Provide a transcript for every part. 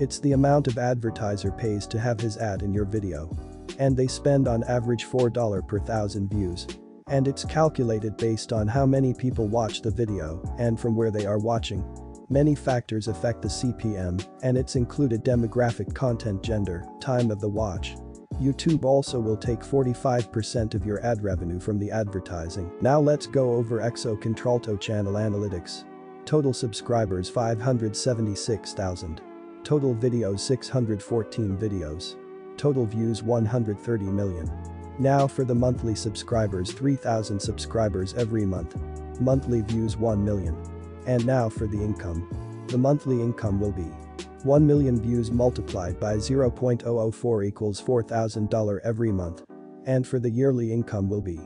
It's the amount of advertiser pays to have his ad in your video. And they spend on average $4 per thousand views. And it's calculated based on how many people watch the video and from where they are watching. Many factors affect the CPM, and it's included demographic content gender, time of the watch. YouTube also will take 45% of your ad revenue from the advertising. Now let's go over EXOcontralto channel analytics. Total subscribers 576,000. Total videos 614 videos. Total views 130 million. Now for the monthly subscribers 3000 subscribers every month. Monthly views 1 million. And now for the income. The monthly income will be 1 million views multiplied by 0.004 equals $4,000 every month. And for the yearly income will be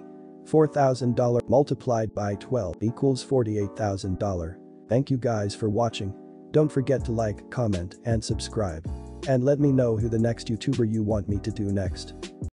$4,000 multiplied by 12 equals $48,000. Thank you guys for watching. Don't forget to like, comment, and subscribe. And let me know who the next YouTuber you want me to do next.